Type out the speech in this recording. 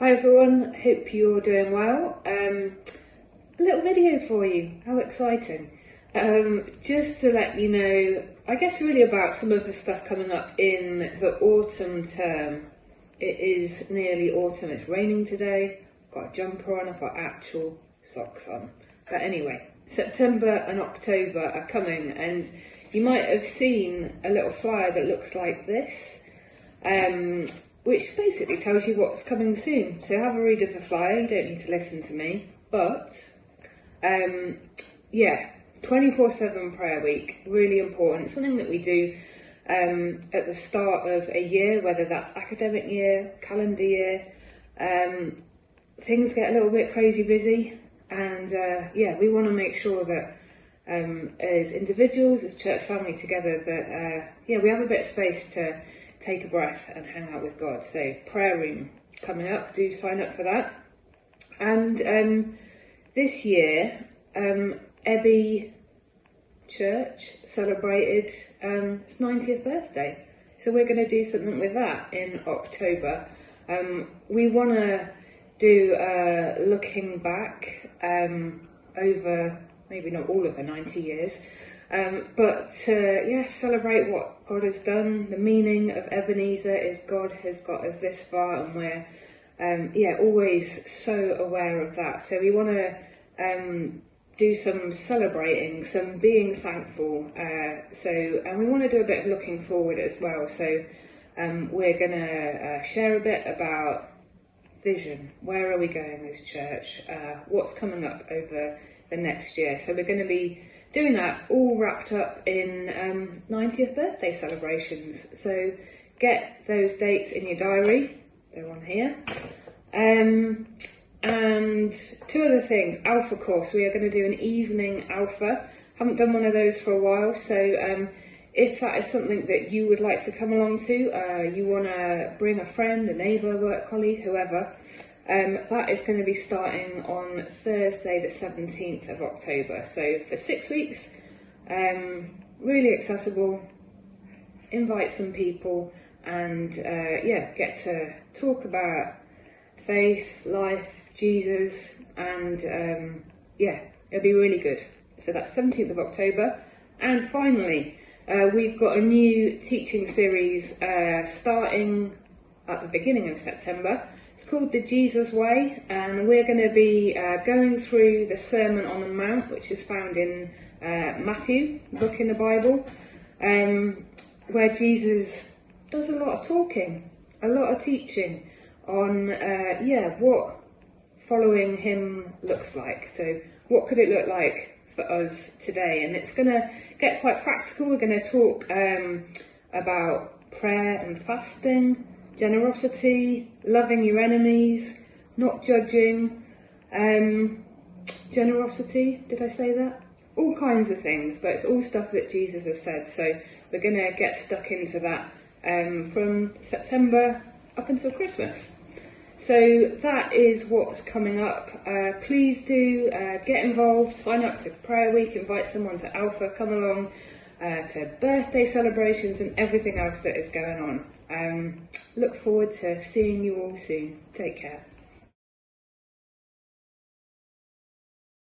Hi everyone, hope you're doing well. Um, a little video for you, how exciting. Um, just to let you know, I guess really about some of the stuff coming up in the autumn term. It is nearly autumn, it's raining today, I've got a jumper on, I've got actual socks on. But anyway, September and October are coming and you might have seen a little flyer that looks like this. Um, which basically tells you what's coming soon. So have a read of the flyer, you don't need to listen to me. But, um, yeah, 24 7 prayer week, really important. Something that we do um, at the start of a year, whether that's academic year, calendar year. Um, things get a little bit crazy busy, and uh, yeah, we want to make sure that um, as individuals, as church family together, that uh, yeah, we have a bit of space to take a breath and hang out with God. So prayer room coming up, do sign up for that. And um, this year, um, Ebe Church celebrated um, its 90th birthday. So we're going to do something with that in October. Um, we want to do looking back um, over maybe not all of the 90 years, um, but uh, yeah, celebrate what God has done. The meaning of Ebenezer is God has got us this far, and we're um, yeah always so aware of that. So we want to um, do some celebrating, some being thankful. Uh, so and we want to do a bit of looking forward as well. So um, we're going to uh, share a bit about vision. Where are we going as church? Uh, what's coming up over the next year? So we're going to be doing that all wrapped up in um, 90th birthday celebrations. So get those dates in your diary, they're on here. Um, and two other things Alpha course, we are going to do an evening Alpha. Haven't done one of those for a while, so um, if that is something that you would like to come along to, uh, you want to bring a friend, a neighbour, work colleague, whoever, um, that is going to be starting on Thursday, the 17th of October. So for six weeks, um, really accessible. Invite some people and uh, yeah, get to talk about faith, life, Jesus, and um, yeah, it'll be really good. So that's 17th of October. And finally, uh, we've got a new teaching series uh, starting at the beginning of September. It's called The Jesus Way, and we're going to be uh, going through the Sermon on the Mount, which is found in uh, Matthew, book in the Bible, um, where Jesus does a lot of talking, a lot of teaching on, uh, yeah, what following him looks like. So, what could it look like for us today? And it's going to get quite practical. We're going to talk um, about prayer and fasting generosity, loving your enemies, not judging, um, generosity, did I say that? All kinds of things, but it's all stuff that Jesus has said. So we're going to get stuck into that um, from September up until Christmas. So that is what's coming up. Uh, please do uh, get involved, sign up to Prayer Week, invite someone to Alpha, come along uh, to birthday celebrations and everything else that is going on. Um, look forward to seeing you all soon. Take care.